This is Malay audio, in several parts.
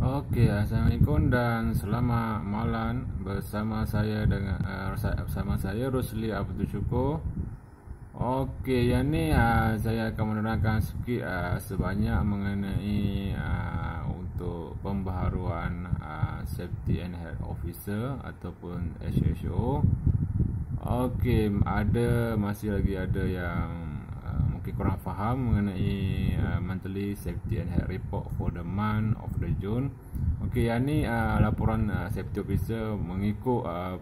Okey, assalamualaikum dan selamat malam bersama saya dengan uh, bersama saya Rosli Abdul Syukur. Okey, yang ni uh, saya akan menerangkan sikit uh, sebanyak mengenai uh, untuk pembaharuan uh, Safety and Health Officer ataupun SHO. Okey, ada masih lagi ada yang mungkin korang faham mengenai uh, monthly safety and health report for the month of the June. Okey, yang ni uh, laporan uh, safety officer mengikut uh,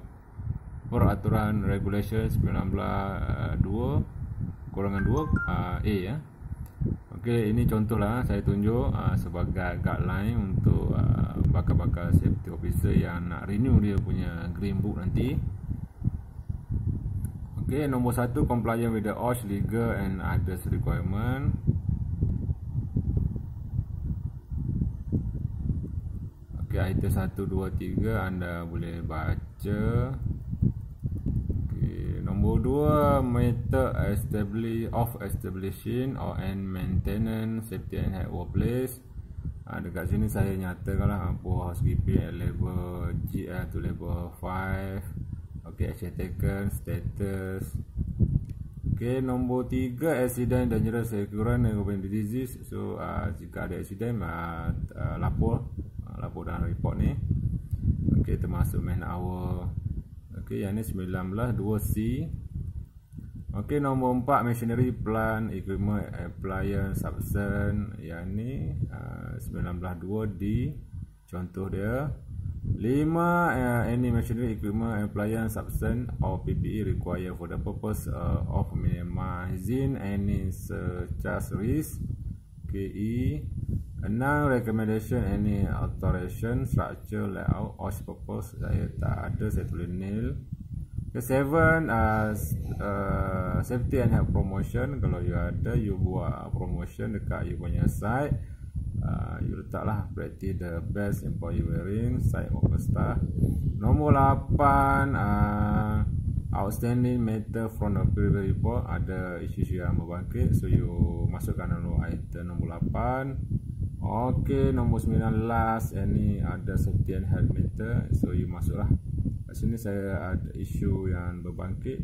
peraturan regulation 19 uh, 2 kurangan 2 uh, A ya. Okey, ini contohlah saya tunjuk uh, sebagai guideline untuk uh, bakal-bakal safety officer yang nak renew dia punya green book nanti. Okay, nombor satu compliant with the OSH legal and others requirement. Okay, item satu, dua, tiga anda boleh baca. Okay, nombor dua method establish of establishing or and maintenance safety and health workplace. Ha, dekat sini saya nyatakanlah apa housekeeping at level G to level 5 Okey, action taken, status. Okey, nombor tiga, accident dangerous recurrent and open disease. So, uh, jika ada accident, uh, uh, lapor. Uh, lapor dalam report ni. Okey, termasuk man hour. Okey, yang ni 19, 2C. Okey, nombor empat, machinery, plant, equipment, appliance, substance. Yang ni, uh, 19, 2D. Contoh dia. Lima, uh, any machinery equipment appliance substance or PPE required for the purpose uh, of minimizing any surcharge risk. KE. Enam, recommendation any alteration structure layout or purpose saya tak ada saya tulis nil. Okay, seven, uh, uh, safety and health promotion kalau you ada you buat promotion dekat you punya site uh, you letaklah practice the best employee wearing side of staff. Nombor 8 uh, outstanding matter from the previous report. Ada isu-isu yang berbangkit so you masukkan nombor item nombor 8 ok nombor 9 last ini ada safety and health matter so you masuklah. Kat sini saya ada isu yang berbangkit.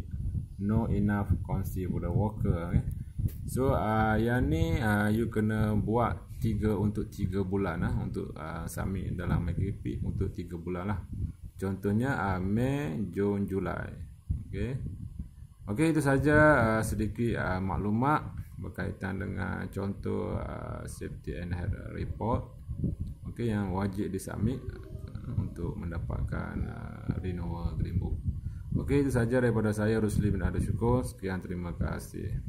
No enough conceal for the worker okay. So uh, yang ni uh, you kena buat tiga untuk tiga bulan lah untuk uh, submit dalam McAfee untuk tiga bulan lah. Contohnya uh, Mei, Jun, Julai. Okay. Okay itu saja uh, sedikit uh, maklumat berkaitan dengan contoh uh, safety and health report. Okay yang wajib disubmit uh, untuk mendapatkan uh, renewal green book. Okay itu saja daripada saya Rusli bin Adil Syukur. Sekian terima kasih.